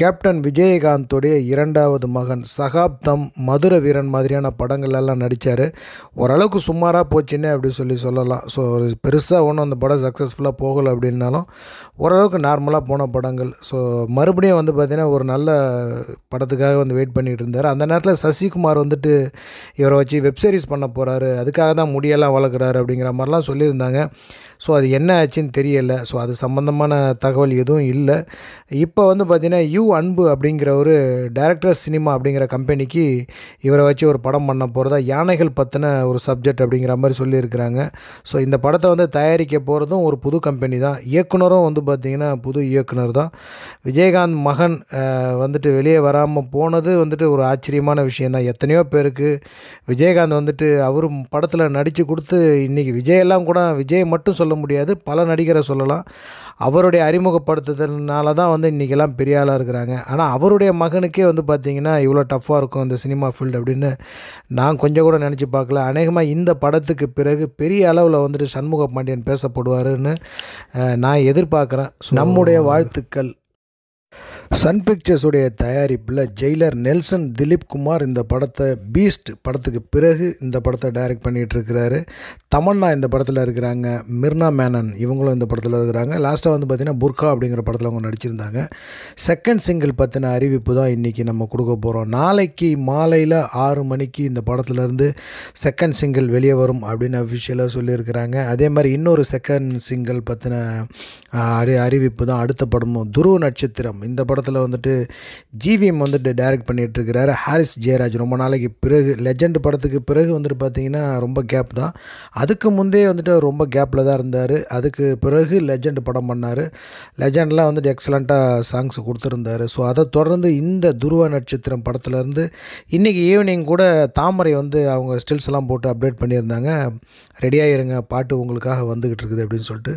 Captain விஜயகாந்தோடைய இரண்டாவது மகன் சகாப்தம் மதுர வீரன் மாதிரியான படங்கள் எல்லாம் நடித்தார் ஓரளவுக்கு சுமாராக போச்சுன்னே அப்படி சொல்லி சொல்லலாம். ஸோ பெருசாக ஒன்றும் அந்த படம் சக்ஸஸ்ஃபுல்லாக போகலை அப்படின்னாலும் ஓரளவுக்கு நார்மலாக போன படங்கள். ஸோ மறுபடியும் வந்து பார்த்திங்கன்னா ஒரு நல்ல படத்துக்காக வந்து வெயிட் பண்ணிகிட்டு இருந்தார். அந்த நேரத்தில் சசிகுமார் வந்துட்டு இவரை வச்சு வெப்சீரிஸ் பண்ண போகிறாரு அதுக்காக தான் முடியெல்லாம் வளர்க்குறாரு அப்படிங்கிற மாதிரிலாம் சொல்லியிருந்தாங்க. ஸோ அது என்ன ஆச்சுன்னு தெரியலை. ஸோ அது சம்மந்தமான தகவல் எதுவும் இல்லை. இப்போ வந்து பார்த்திங்கன்னா யூ அன்பு அப்படிங்கிற ஒரு டேரக்டர் சினிமா அப்படிங்கிற கம்பெனிக்கு இவரை வச்சு ஒரு படம் பண்ண போகிறதா யானைகள் பற்றின ஒரு சப்ஜெக்ட் அப்படிங்கிற மாதிரி சொல்லியிருக்கிறாங்க. ஸோ இந்த படத்தை வந்து தயாரிக்க போகிறதும் ஒரு புது கம்பெனி தான். இயக்குனரும் வந்து பார்த்திங்கன்னா புது இயக்குனர் தான். விஜயகாந்த் மகன் வந்துட்டு வெளியே வராமல் போனது வந்துட்டு ஒரு ஆச்சரியமான விஷயந்தான் எத்தனையோ பேருக்கு விஜயகாந்த் வந்துட்டு அவரும் படத்தில் நடித்து கொடுத்து இன்றைக்கி விஜயெல்லாம் கூட விஜய் மட்டும் சொல்ல முடியாது பல நடிகரை சொல்லலாம். அவருடைய அறிமுகப்படுத்துதல்னால தான் வந்து இன்றைக்கெல்லாம் பெரிய ஆளாக இருக்கிறாங்க. ஆனால் அவருடைய மகனுக்கே வந்து பார்த்திங்கன்னா இவ்வளோ டஃப்பாக இருக்கும் இந்த சினிமா ஃபீல்டு அப்படின்னு நான் கொஞ்சம் கூட நினச்சி பார்க்கல. அநேகமாக இந்த படத்துக்கு பிறகு பெரிய அளவில் வந்துட்டு சண்முக பாண்டியன் பேசப்படுவாருன்னு நான் எதிர்பார்க்குறேன். நம்முடைய வாழ்த்துக்கள். சன் பிக்சர்ஸுடைய தயாரிப்பில் ஜெயிலர் நெல்சன் திலீப் குமார் இந்த படத்தை பீஸ்ட் படத்துக்கு பிறகு இந்த படத்தை டைரக்ட் பண்ணிகிட்ருக்கிறாரு தமன்னா இந்த படத்தில் இருக்கிறாங்க. மிர்னா மேனன் இவங்களும் இந்த படத்தில் இருக்கிறாங்க. லாஸ்ட்டாக வந்து பார்த்திங்கன்னா புர்கா அப்படிங்கிற படத்தில் அவங்க நடிச்சிருந்தாங்க. செகண்ட் சிங்கிள் பற்றின அறிவிப்பு தான் இன்றைக்கி நம்ம கொடுக்க போகிறோம் நாளைக்கு மாலையில் ஆறு மணிக்கு இந்த படத்துலேருந்து செகண்ட் சிங்கிள் வெளியே வரும் அப்படின்னு அஃபிஷியலாக சொல்லியிருக்கிறாங்க. அதே மாதிரி இன்னொரு செகண்ட் சிங்கிள் பற்றின அறி அறிவிப்பு தான் அடுத்த படமும். துருவ நட்சத்திரம். இந்த படம் படத்தில் வந்துட்டு ஜிவிஎம் வந்துட்டு டைரக்ட் பண்ணிகிட்ருக்கிறாரு ஹாரிஸ் ஜெயராஜ் ரொம்ப நாளைக்கு பிறகு லெஜெண்ட் படத்துக்கு பிறகு வந்துட்டு பார்த்தீங்கன்னா ரொம்ப கேப் தான். அதுக்கு முந்தைய வந்துட்டு அவர் ரொம்ப கேப்பில் தான் இருந்தார். அதுக்கு பிறகு லெஜெண்ட் படம் பண்ணார். லெஜெண்ட்லாம் வந்துட்டு எக்ஸலண்ட்டாக சாங்ஸ் கொடுத்துருந்தாரு. ஸோ அதை தொடர்ந்து இந்த துருவ நட்சத்திரம் படத்துலேருந்து இன்றைக்கி ஈவினிங் கூட தாமரை வந்து அவங்க ஸ்டில்ஸ் எல்லாம் போட்டு அப்டேட் பண்ணியிருந்தாங்க. ரெடியாக இருங்க பாட்டு உங்களுக்காக வந்துக்கிட்டு இருக்குது அப்படின்னு சொல்லிட்டு.